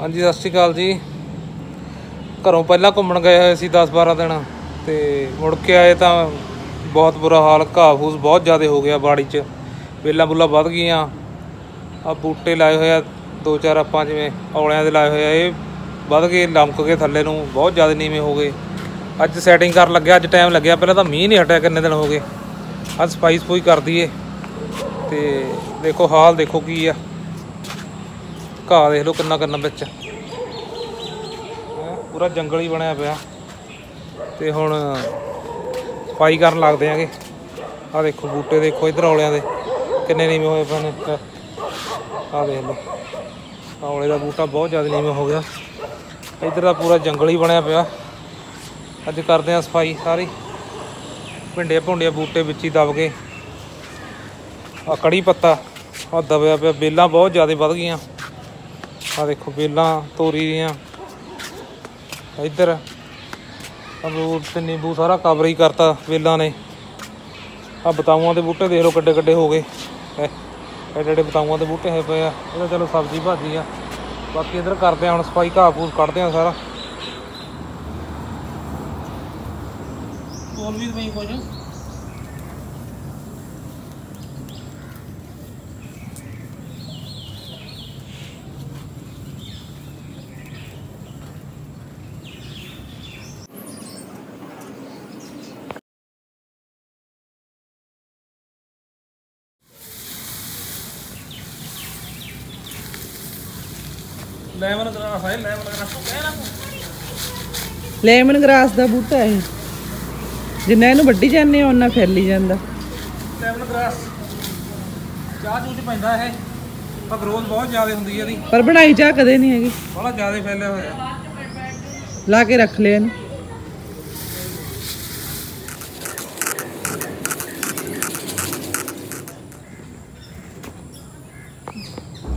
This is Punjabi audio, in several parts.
ਹਾਂਜੀ, ਸਤਿ ਸ਼੍ਰੀ ਅਕਾਲ ਜੀ। ਘਰੋਂ ਪਹਿਲਾਂ ਘੁੰਮਣ ਗਏ ਹੋਏ ਸੀ 10-12 ਦਿਨ, ਤੇ ਮੁੜ ਕੇ ਆਏ ਤਾਂ ਬਹੁਤ ਬੁਰਾ ਹਾਲ, ਘਾਹ ਫੂਸ ਬਹੁਤ ਜ਼ਿਆਦਾ ਹੋ ਗਿਆ ਬਾੜੀ 'ਚ। ਵੇਲਾਂ ਬੁੱਲਾਂ ਵੱਧ ਗਈਆਂ। ਆ ਬੂਟੇ ਲਾਏ ਹੋਏ ਆ, ਦੋ ਚਾਰ ਆਪਾਂ ਜਿਵੇਂ ਔਲਿਆਂ ਦੇ ਲਾਏ ਹੋਏ ਆ, ਇਹ ਵੱਧ ਗਏ, ਲੰਮਕ ਕੇ ਥੱਲੇ ਨੂੰ, ਬਹੁਤ ਜ਼ਿਆਦਾ ਨੀਵੇਂ ਹੋ ਗਏ। ਅੱਜ ਸੈਟਿੰਗ ਕਰਨ ਲੱਗਿਆ, ਅੱਜ ਟਾਈਮ ਲੱਗਿਆ, ਪਹਿਲਾਂ ਤਾਂ ਮੀਂਹ ਨਹੀਂ ਹਟਿਆ ਕਿੰਨੇ ਦਿਨ ਹੋ ਗਏ। ਅੱਜ ਸਫ਼ਾਈ ਸਫੂਈ ਕਰ ਦਈਏ। ਤੇ ਦੇਖੋ ਹਾਲ ਦੇਖੋ ਕੀ ਆ। ਘਾਹ ਦੇਖ ਲਓ ਕਿੰਨਾ ਕਿੰਨਾ ਵਿੱਚ। ਪੂਰਾ ਜੰਗਲ ਹੀ ਬਣਿਆ ਪਿਆ। ਤੇ ਹੁਣ ਸਫ਼ਾਈ ਕਰਨ ਲੱਗਦੇ ਆਂਗੇ। ਆ ਦੇਖੋ ਬੂਟੇ ਦੇਖੋ ਇਧਰ ਔਲਿਆਂ ਦੇ, ਕਿੰਨੇ ਨੀਵੇਂ ਹੋਏ ਪਏ ਨੇ। ਆ ਦੇਖ ਲਓ ਔਲੇ ਦਾ ਬੂਟਾ ਬਹੁਤ ਜ਼ਿਆਦਾ ਨੀਵੇਂ ਹੋ ਗਿਆ। ਇਧਰ ਦਾ ਪੂਰਾ ਜੰਗਲ ਹੀ ਬਣਿਆ ਪਿਆ। ਅੱਜ ਕਰਦੇ ਆ ਸਫ਼ਾਈ ਸਾਰੀ। ਭਿੰਡੇ ਭੁੰਡੇ ਬੂਟੇ ਵਿੱਚ ਹੀ ਦਬ ਗਏ। ਆ ਕੜੀ ਪੱਤਾ ਆ ਦਬਿਆ ਪਿਆ, ਬੇਲਾਂ ਬਹੁਤ ਜ਼ਿਆਦਾ ਵੱਧ ਗਈਆਂ। ਆ ਦੇਖੋ ਬੇਲਾਂ ਤੋਰੀ ਦੀਆਂ। ਇੱਧਰ ਅਮਰੂਦ ਤੇ ਨਿੰਬੂ ਸਾਰਾ ਕਵਰ ਹੀ ਕਰਤਾ ਬੇਲਾਂ ਨੇ। ਆ ਬਤਾਊਆਂ ਦੇ ਬੂਟੇ ਦੇਖ ਲਓ ਕਿੱਡੇ ਕਿੱਡੇ ਹੋ ਗਏ। ਐ, ਐਡੇ ਐਡੇ ਬਤਾਊਆਂ ਦੇ ਬੂਟੇ ਹੋਏ ਪਏ ਆ। ਇਹ ਚਲੋ ਸਬਜ਼ੀ ਭਾਜੀ ਆ। ਬਾਕੀ ਇੱਧਰ ਕਰਦੇ ਆ, ਹੁਣ ਸਫ਼ਾਈ ਘਾਹ ਫੂਸ ਕੱਢਦੇ ਆ ਸਾਰਾ। ਬੋਲ ਵੀ ਪਈ ਕੁਝ। ਲੈਮਨ ਗਰਾਸ ਹੈ ਲੈਮਨ ਗਰਾਸ। ਕਹਿ ਨਾ ਲੈਮਨ ਗ੍ਰਾਸ ਦਾ ਬੂਟਾ ਇਹ। ਜਿੰਨਾ ਇਹਨੂੰ ਵੱਢੀ ਜਾਂਦੇ ਆ ਉਹਨਾਂ ਫੈਲੀ ਜਾਂਦਾ। Lemon grass. ਚਾਹ ਚੂਹ ਚ ਪੈਂਦਾ ਇਹ। ਪਰ ਗਰੋਥ ਬਹੁਤ ਜ਼ਿਆਦਾ ਹੁੰਦੀ ਹੈ ਇਹਦੀ। ਪਰ ਬਣਾਈ ਚਾਹ ਕਦੇ ਨਹੀਂ ਹੈਗੀ। ਬੜਾ ਜ਼ਿਆਦਾ ਫੈਲਿਆ ਹੋਇਆ। ਲਾ ਕੇ ਰੱਖ ਲਿਆ ਇਹਨੂੰ।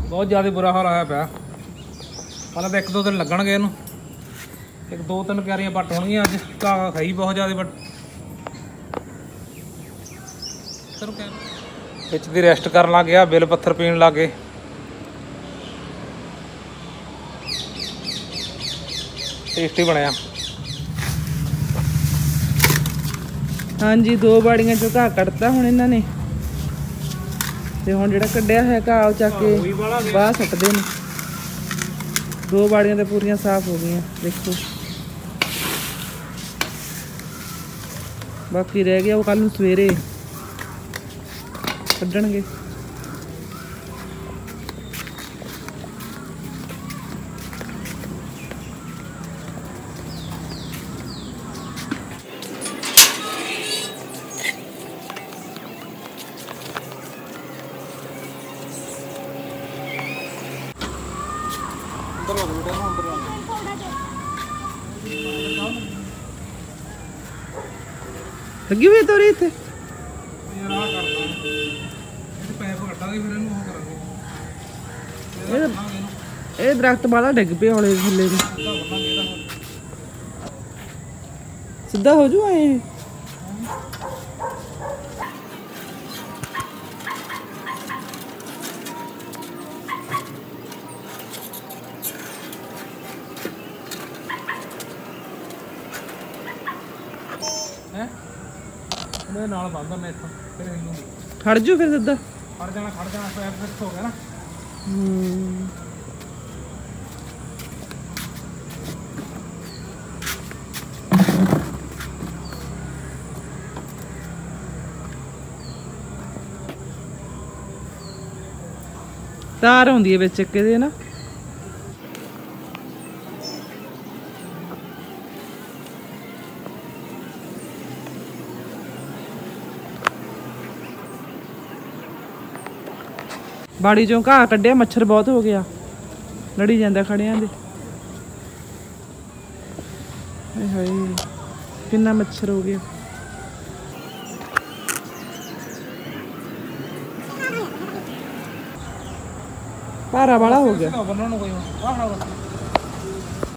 ਬਹੁਤ ਜ਼ਿਆਦਾ ਬੁਰਾ ਹਾਲ ਆਇਆ ਪਿਆ। ਤਾਂ ਇੱਕ ਦੋ ਦਿਨ ਲੱਗਣਗੇ ਇਹਨੂੰ। ਇੱਕ ਦੋ ਤਿੰਨ ਕਿਆਰੀਆਂ ਪੱਟ ਹੋਣਗੀਆਂ ਅੱਜ। ਘਾਹ ਖਾਈ ਬਹੁਤ ਜ਼ਿਆਦਾ ਬੱਟ ਵਿੱਚ ਦੀ ਰੈਸਟ ਕਰਨ ਲੱਗ ਗਿਆ ਬਿੱਲ ਪੱਥਰ ਪੀਣ ਲੱਗ ਗਏ। ਟੇਸਟੀ ਬਣਿਆ। ਹਾਂਜੀ ਦੋ ਬਾੜੀਆਂ ਚੋਂ ਘਾਹ ਕੱਢਤਾ ਹੁਣ ਇਹਨਾਂ ਨੇ। ਤੇ ਹੁਣ ਜਿਹੜਾ ਕੱਢਿਆ ਹੈ ਘਾਹ ਉਹ ਚੱਕ ਕੇ ਬਾਹਰ ਸੱਟਦੇ ਨੇ। ਦੋ ਬਾੜੀਆਂ ਤੇ ਪੂਰੀਆਂ ਸਾਫ਼ ਹੋ ਗਈਆਂ, ਦੇਖੋ। ਬਾਕੀ ਰਹਿ ਗਿਆ, ਉਹ ਕੱਲ ਨੂੰ ਸਵੇਰੇ ਕੱਢਣਗੇ। ਲੱਗੀ ਹੋਈ ਤੋਰੀ ਇੱਥੇ? ਯਾਰ ਆ ਕਰਦਾ ਇਹ ਪੈਪ ਕੱਟਾਂਗੇ ਫਿਰ ਇਹਨੂੰ ਉਹ ਕਰਾਂਗੇ। ਇਹ ਇਹ ਦਰਖਤ ਬਾਲਾ ਡਿੱਗ ਪਿਆ ਹੌਲੇ ਥੱਲੇ ਨੂੰ। ਸਿੱਧਾ ਹੋ ਜੂ ਐ? ਉਹਦੇ ਨਾਲ ਬੰਦ ਨੇ ਇੱਥੋਂ ਫਿਰ ਇਹਨੂੰ ਖੜ ਜੂ ਫਿਰ ਸਿੱਧਾ। ਖੜ ਜਾਣਾ ਖੜ ਜਾਣਾ ਪੈਪ ਫਿਕਸ ਹੋ ਗਿਆ ਨਾ। ਹੂੰ ਤਾਰ ਹੁੰਦੀ ਹੈ ਵਿੱਚ ਇੱਕ ਇਹਦੇ ਨਾ ਬਾੜੀ ਚੋਂ ਘਾਹ ਕੱਢਿਆ, ਮੱਛਰ ਬਹੁਤ ਹੋ ਗਿਆ। ਲੜੀ ਜਾਂਦਾ ਖੜਿਆਂ ਦੇ। ਹਾਏ ਹਾਏ, ਕਿੰਨਾ ਮੱਛਰ ਹੋ ਗਿਆ। ਭਾਰਾ ਵਾਲਾ ਹੋ ਗਿਆ।